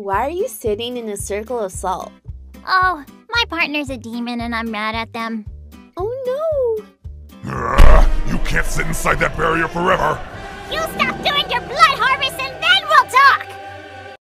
Why are you sitting in a circle of salt? Oh, my partner's a demon and I'm mad at them. Oh no! Ah, you can't sit inside that barrier forever. You stop doing your blood.